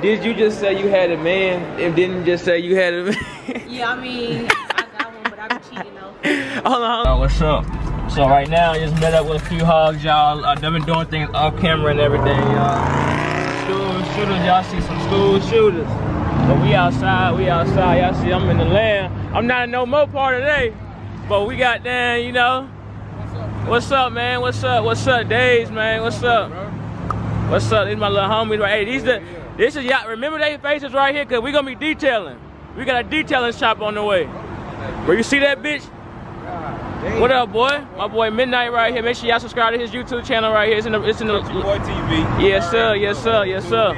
did you just say you had a man and didn't just say you had a man? Yeah, I mean, I got one, but I be cheating though. hold on, hold on. What's up? So right now, I just met up with a few hogs, y'all. I've been doing things off camera and everything, y'all. School shooters, y'all see some school shooters. But we outside, we outside. Y'all see I'm in the land. I'm not in no more part today, but we got down, you know. What's up, man? What's up? What's up, Days, man? What's up? What's up? These my little homies right. Hey, these the this is y'all. Remember they faces right here, cause we gonna be detailing. We got a detailing shop on the way. Where you see that bitch? What up, boy? My boy Midnight right here. Make sure y'all subscribe to his YouTube channel right here. It's in the it's in the Boy TV. Yes, sir. Yes, sir. Yes, sir.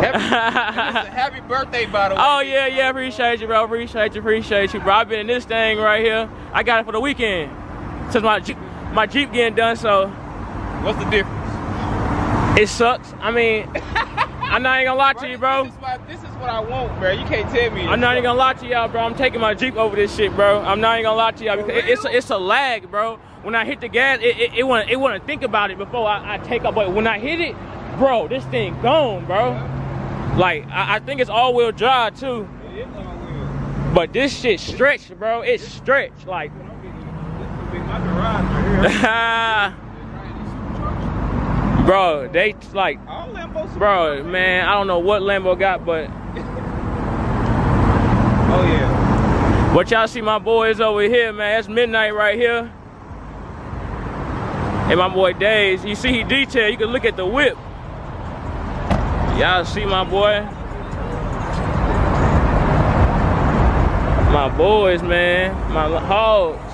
Happy, happy birthday, by the way. Oh yeah, yeah. Appreciate you, bro. Appreciate you. Appreciate you, bro. I've been in this thing right here. I got it for the weekend. Since my Jeep, my Jeep getting done, so What's the difference? It sucks. I mean, I'm not even gonna lie to you, bro. This is, what, this is what I want, bro. You can't tell me. I'm not even gonna lie to y'all, bro. I'm taking my Jeep over this shit, bro. I'm not even gonna lie to y'all because it- it's a, it's a lag, bro. When I hit the gas, it it, it want it want to think about it before I, I take up. But when I hit it, bro, this thing gone, bro. Like I, I think it's all wheel drive too, It is all wheel. but this shit stretched, bro. It's stretched, like. This will be my garage right here. bro, they like, bro, man. I don't know what Lambo got, but Oh yeah. But y'all see my boys over here, man. That's midnight right here. And my boy Days, you see he detailed. You can look at the whip. Y'all see my boy. My boys, man. My hogs.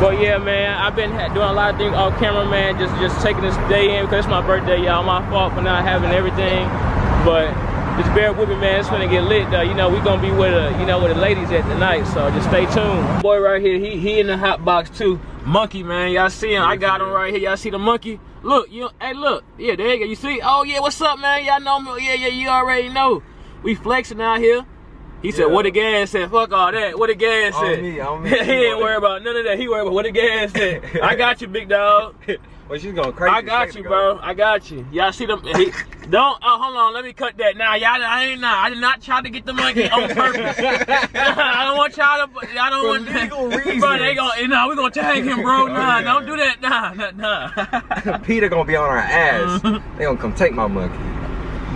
But yeah, man, I've been doing a lot of things off camera, man. Just just taking this day in because it's my birthday, y'all. My fault for not having everything, but just bear with me, man. It's gonna get lit, though. You know, we gonna be with the, you know, with the ladies at tonight. so just stay tuned. Boy, right here, he he in the hot box too. Monkey, man, y'all see him? I got him right here. Y'all see the monkey? Look, you, hey, look, yeah, there you go. You see? Oh yeah, what's up, man? Y'all know me? Yeah, yeah, you already know. We flexing out here. He said, Yeah. what the gas said? Fuck all that. What the gas said? me, on me. he ain't worry about none of that. He worry about what the gas said. I got you, big dog. Well, she's going crazy. I got you, bro. I got you. Y'all see them? He, don't. Oh, hold on. Let me cut that. Nah, y'all. I ain't. Nah, I did not try to get the monkey on purpose. I don't want y'all to. I don't For want legal Bro, they reasons. gonna. Nah, we gonna tag him, bro. Oh, nah, don't do that. Nah, nah, nah. PETA gonna be on our ass. They gonna come take my monkey.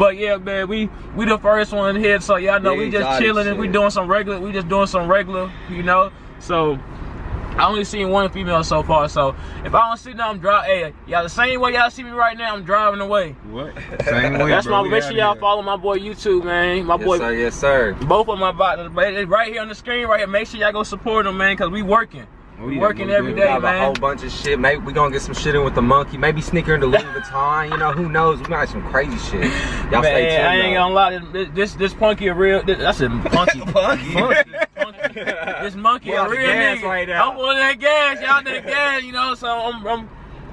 But yeah, man, we we the first one here, so y'all know Yeah, we just chilling and we doing some regular. We just doing some regular, you know. So I only seen one female so far. So if I don't see them, I'm driving. Hey, y'all the same way y'all see me right now. I'm driving away. What? Same way, That's bro. my. Make sure y'all follow my boy YouTube, man. My Yes, boy. sir. Yes, sir. Both of my bots, right here on the screen, right here. Make sure y'all go support them, man, cause we working. We working no every doubt. We day, got a whole bunch of shit. Maybe we gonna get some shit in with the monkey. Maybe sneaker into Louis Vuitton. You know, who knows? We might have some crazy shit. Y'all stay tuned. I ain't gonna lie. This this, punky a real. This, that's a punky. Punky. Punky. punky. This monkey We a real nigga. right now. I'm on that gas. Y'all that gas. You know, so I'm. I'm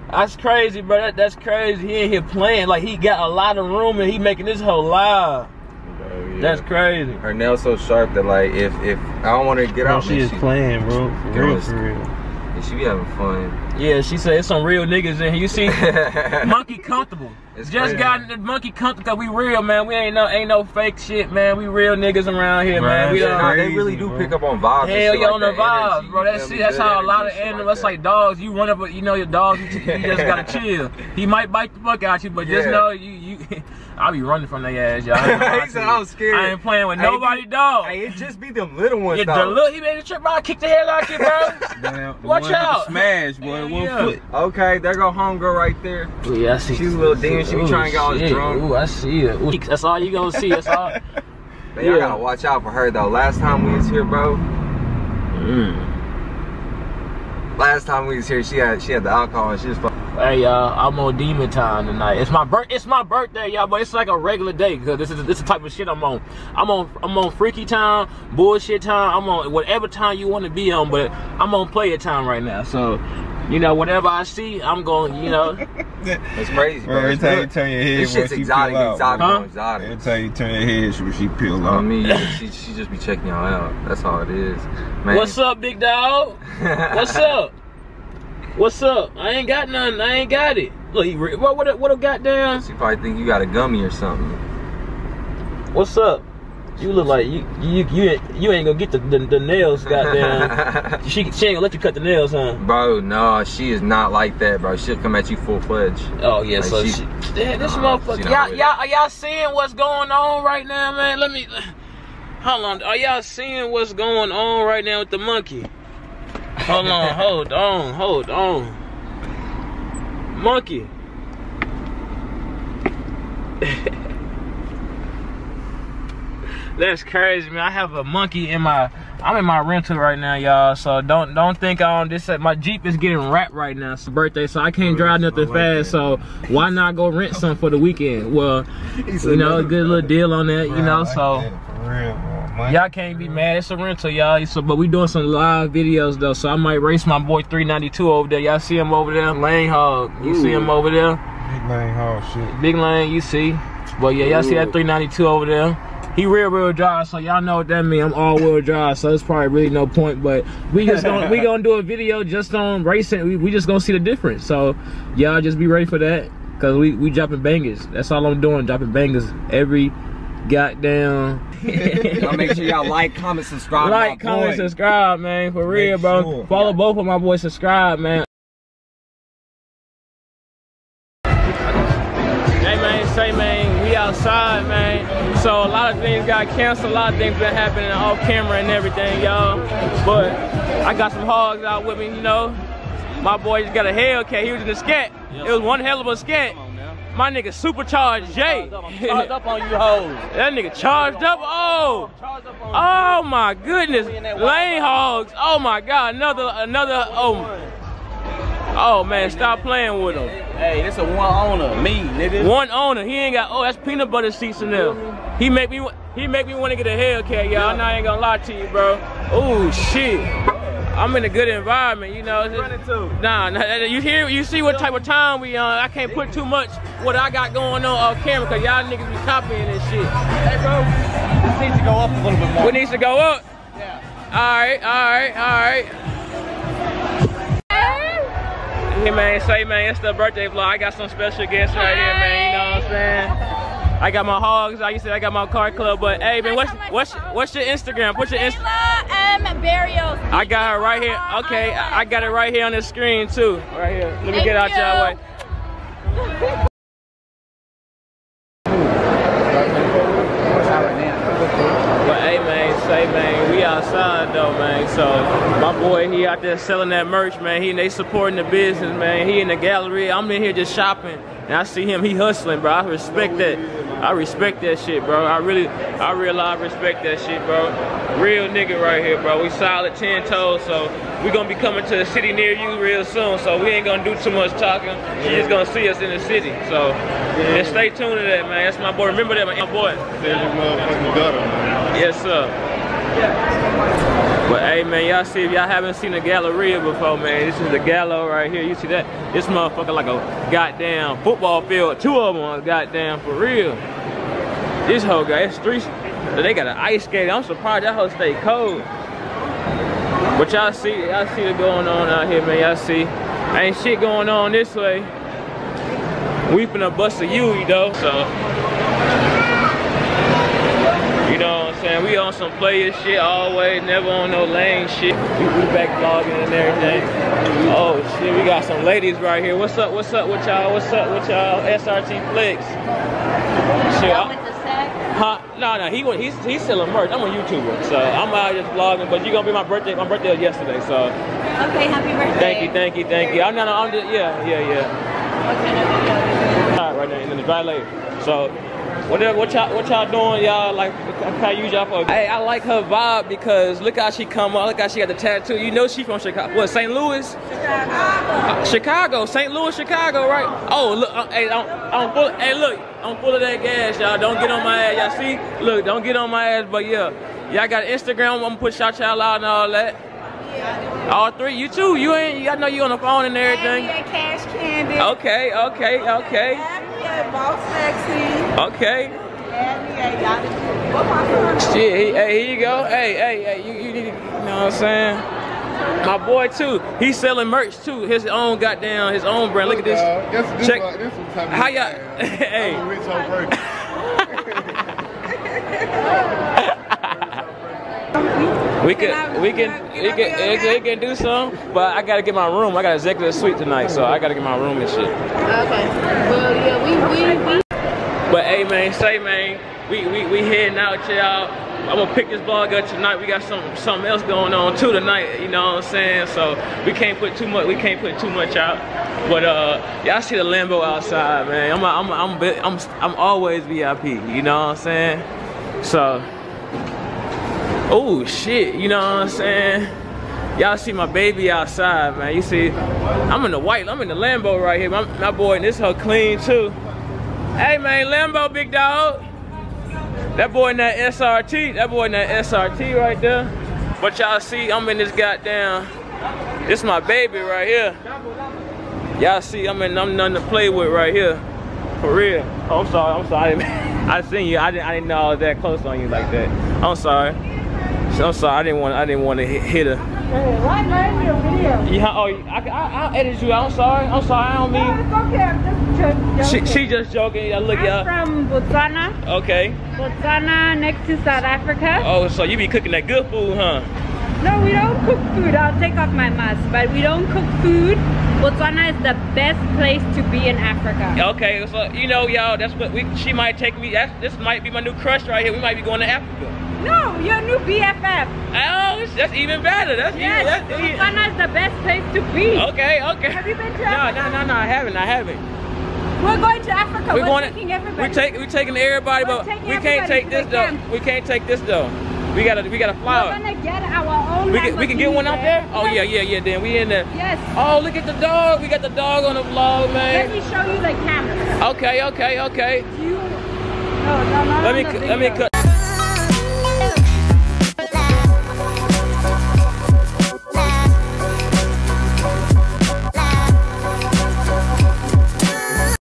that's crazy, bro. That, that's crazy. He in here playing like he got a lot of room and he making this whole live. Yeah. That's crazy. Her nails so sharp that like if if I don't want her to get Bro, out, she man, is playing, bro. For real, for real. Yeah, she be having fun. Yeah, she said it's some real niggas in here. You see, monkey comfortable. It's Just crazy. got the monkey comfortable because we real, man. We ain't no ain't no fake shit, man. We real niggas around here, man. Right. We yeah, don't. nah, they really do bro. pick up on vibes. Hell shit yeah, like on the that, vibes, energy, bro. That's feel see, that's how a lot of animals. like That's like dogs. You run up, with- you know, your dog. You, you just gotta chill. He might bite the fuck out you, but just Yeah. know you you. I'll be running from their ass, y'all. I ain't gonna lie He to said, you. "I'm scared." I ain't playing with nobody, he- dog. Hey, it just be them little ones Yeah, the though. look, he made a trip, bro. I kicked the hell out you, bro. The Watch one with the out. Smash, boy. Hell one yeah. foot. Okay, there go homegirl right there. Ooh, yeah, I see. She's a little demon. She be Ooh, trying to get all shit. drunk. Ooh, I see it. Ooh, that's all you gonna see. That's all. Man, Yeah. y'all gotta watch out for her though. Last time we was here, bro. Mm. Last time we was here, she had she had the alcohol and she was. Hey y'all, I'm on demon time tonight. It's my birth. It's my birthday, y'all, but it's like a regular day because this is this is the type of shit I'm on. I'm on I'm on freaky time, bullshit time. I'm on whatever time you want to be on, but I'm on player time right now. So, you know, whatever I see, I'm going. You know, It's crazy, bro. Every time you turn your head, This boy, shit's she exotic, peel out, exotic, Huh? exotic. Every time you turn your head, she, she peel I mean, yeah, she she just be checking y'all out. That's all it is, man. what's up, big dog? What's up? What's up? I ain't got nothing. I ain't got it. Look, he re- what what what a goddamn? She probably think you got a gummy or something. What's up? You look like you you you, you ain't gonna get the, the, the nails, goddamn. she she ain't gonna let you cut the nails, huh? bro, no, she is not like that, bro. She'll come at you full fledged. Oh yeah, Like, so she- she, Damn, this Nah, motherfucker. Y'all y'all are y'all seeing what's going on right now, man? Let me. Hold on. Are y'all seeing what's going on right now with the monkey? Hold on. hold on. Hold on. Monkey. That's crazy, man. I have a monkey in my. I'm in my rental right now, y'all. So don't don't think on this. My Jeep is getting wrapped right now. It's my birthday, so I can't drive nothing fast. So why not go rent some for the weekend? Well, you know, a good little deal on that. You know, so y'all can't be mad. It's a rental, y'all. So, but we doing some live videos though. So I might race my boy 392 over there. Y'all see him over there, Lane Hog. You see him over there. Big lane hall shit. Big lane, you see. But yeah, y'all see that 392 over there. He rear wheel drive, so y'all know what that means. I'm all wheel drive, so it's probably really no point. But we just gonna we gonna do a video just on racing. We, we just gonna see the difference. So y'all just be ready for that, cause we we dropping bangers. That's all I'm doing, dropping bangers every goddamn. Y'all make sure y'all like, comment, subscribe. like, comment, boy. subscribe, man. For real, bro. sure. Follow both of my boys. Subscribe, man. Hey man, say man, we outside, man. So a lot of things got canceled, a lot of things been happening off camera and everything, y'all. But I got some hogs out with me, you know. My boy just got a Hellcat. He was in the scat. It was one hell of a scat. My nigga supercharged Jay. Charged up on you hoes. that nigga charged up. Oh. Oh my goodness. Lane hogs. Oh my god. Another another oh. Oh man, stop playing with him. Hey, this a one owner, me, nigga. One owner, he ain't got. Oh, that's peanut butter seats in there. He make me. He make me want to get a Hellcat, y'all. And I ain't gonna lie to you, bro. Oh shit. I'm in a good environment, you know. Just- Nah, nah, you hear, you see what type of time we on. I can't put too much what I got going on off camera, cause y'all niggas be copying this shit. Hey, bro, this needs to go up a little bit more. What needs to go up? Yeah. All right, all right, all right. Hey man, say man, it's the birthday vlog. I got some special guests right here, man. You know what I'm saying? I got my hogs. Like you said, I got my car club. But hey man, what's what's what's your Instagram? What's your Instagram? M. Barrios. I got her right here. Okay, I I got it right here on the screen too. Right here. Let me get out y'all way. But hey man, say man, we outside though man. So my boy he out there selling that merch man. He and they supporting the business man. He in the gallery. I'm in here just shopping. And I see him, he hustling, bro. I respect that. I respect that shit, bro. I really, I realize I respect that shit, bro. Real nigga right here, bro. We solid 10 toes, so we gonna be coming to a city near you real soon. So we ain't gonna do too much talking. You just gonna see us in the city. So just stay tuned to that, man. That's my boy. Remember that, my boy. motherfucking gutter, man. Yes, sir. But hey, man, y'all see if y'all haven't seen the Galleria before, man, this is the Gallo right here. You see that? This motherfucker like a goddamn football field. Two of them goddamn for real. This whole guy, it's three. They got an ice skate. I'm surprised that whole stay cold. But y'all see, y'all see what's going on out here, man. Y'all see, ain't shit going on this way. We finna bust a U, though, so. You know what I'm saying? We on some player shit always, never on no lane shit. We, we back vlogging and everything. Oh shit, we got some ladies right here. What's up, what's up with y'all? What's up with y'all? SRT Flex. Shit, I- With the sack. Huh? No, no, he went, he's he's selling merch. I'm a YouTuber, so I'm out just vlogging. But you gonna be my birthday? My birthday was yesterday, so Okay, happy birthday. thank you, thank you, thank you. I'm not, I'm just, yeah, yeah, yeah. What kind of video? All right, right now in the dry later. So, whatever, what y'all, what y'all doing, y'all like? How use y'all for? Hey, I like her vibe because look how she come up. Look how she got the tattoo. You know she from Chicago. What? St. Louis? Uh, Chicago, St. Louis, Chicago, right? Oh, look, uh, hey, I'm, I'm full. Hey, look, I'm full of that gas, y'all. Don't get on my ass, y'all. See? Look, don't get on my ass, but yeah, y'all got Instagram. I'm gonna put y'all out and all that. All three, you too. You ain't. I know you on the phone and everything. Yeah, cash candy. Okay, okay, okay, Yeah, boss sexy. Okay. Yeah, yeah, y'all did- What my son? Shit, he- hey, here you go. Hey, hey, hey, you, you need to, you know what I'm saying? My boy too. He's selling merch too. His own goddamn, his own brand. Look at this. This, this Check. What, this what type of How y'all? Hey. I'm a rich old person. We can, we can, we can, we can, we can do some, but I gotta get my room. I got executive suite tonight, so I gotta get my room and shit. Okay. Well, yeah, we we we. But hey, man, say man, we we we heading out, y'all. I'm gonna pick this vlog up tonight. We got some something else going on too tonight. You know what I'm saying? So we can't put too much. We can't put too much out. But uh, y'all see the Lambo outside, man. I'm I'm I'm I'm I'm, I'm always VIP. You know what I'm saying? So. Oh shit, you know what I'm saying? Y'all see my baby outside, man. You see, I'm in the white, I'm in the Lambo right here. My, my boy and this hoe clean too. Hey man, Lambo big dog. That boy in that SRT, that boy in that SRT right there. But y'all see, I'm in this goddamn, this my baby right here. Y'all see, I'm in, I'm nothing to play with right here. For real. Oh, I'm sorry, I'm sorry. I seen you, I didn't, I didn't know I was that close on you like that. I'm sorry. I'm sorry, I didn't want, I didn't want to hit, hit her. Why not your video? Yeah, oh, I, I, I'll edit you. I'm sorry, I'm sorry. I don't No, mean. it's okay. I'm just She, joking. she just joking. Yeah, look, I'm y'all. from Botswana. Okay. Botswana next to South Africa. Oh, so you be cooking that good food, huh? No, we don't cook food. I'll take off my mask, but we don't cook food. Botswana is the best place to be in Africa. Okay, so you know, y'all, that's what we. She might take me. That's this might be my new crush right here. We might be going to Africa. No, your new BFF. Oh, that's even better. That's Yes, even. That's, even- Botswana is the best place to be. okay, okay. Have you been to Africa? no, no, no. no. I haven't. I haven't. We're going to Africa. We're, We're going. taking everybody. We take. We taking everybody, We're but taking we can't take this though. camp. We can't take this though. We gotta. We gotta fly. We're gonna get our own. We can. We can get one out there. Oh yeah, yeah, yeah. Then we in there. Yes. Oh, look at the dog. We got the dog on the vlog, man. Let me show you the camera. Okay, okay, okay. You. No, no, no. Let me let me cut.